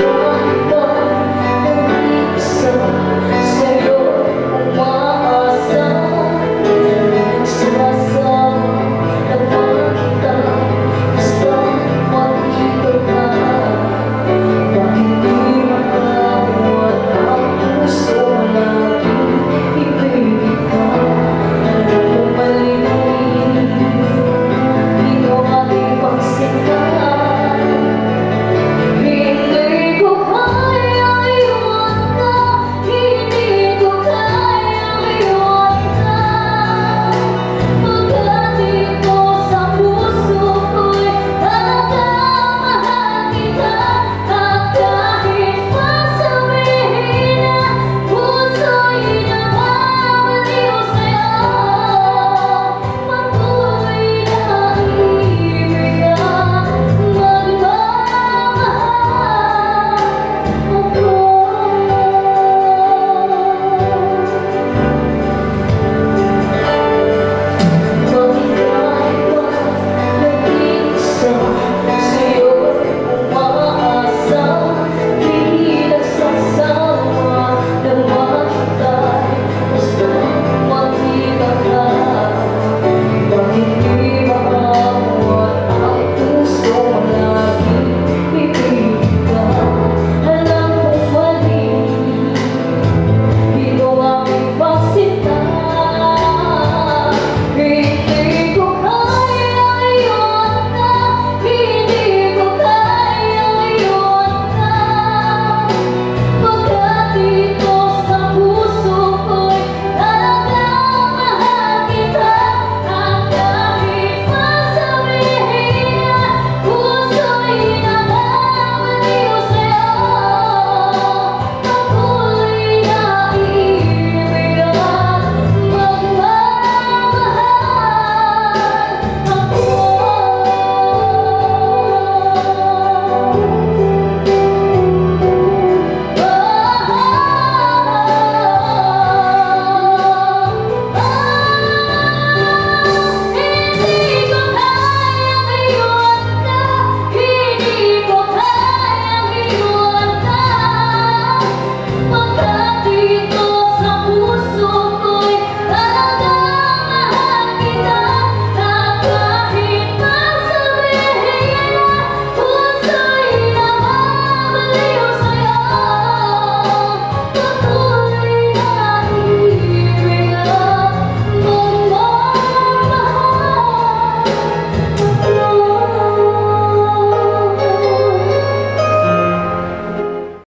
Lord.